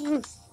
Mm.